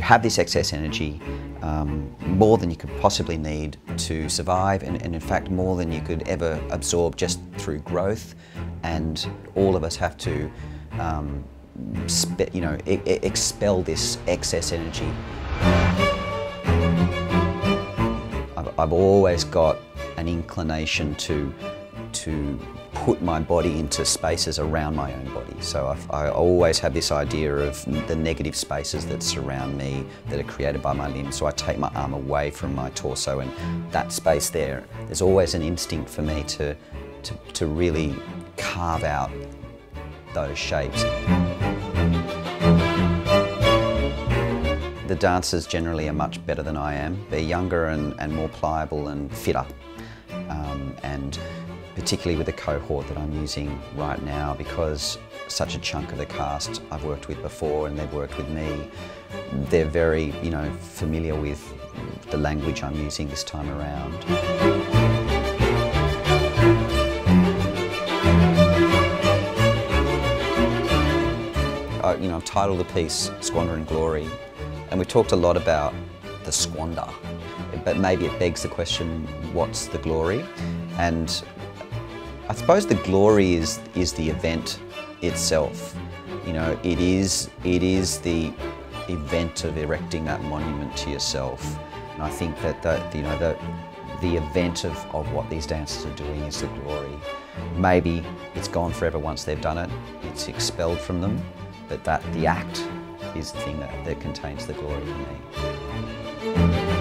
have this excess energy, um, more than you could possibly need to survive, and, and in fact more than you could ever absorb just through growth. And all of us have to, um, you know, e expel this excess energy. I've, I've always got an inclination to to put my body into spaces around my own body. So I've, i always have this idea of the negative spaces that surround me that are created by my limbs. So I take my arm away from my torso and that space there, there's always an instinct for me to, to, to really carve out those shapes. The dancers generally are much better than I am. They're younger and, and more pliable and fitter. Um, and particularly with the cohort that I'm using right now because such a chunk of the cast I've worked with before and they've worked with me. They're very, you know, familiar with the language I'm using this time around. You know, I've titled the piece Squander and Glory and we talked a lot about the squander, but maybe it begs the question, what's the glory? And I suppose the glory is, is the event itself. You know, it is, it is the event of erecting that monument to yourself. And I think that, the, you know, the, the event of, of what these dancers are doing is the glory. Maybe it's gone forever once they've done it, it's expelled from them, but that the act is the thing that, that contains the glory for me.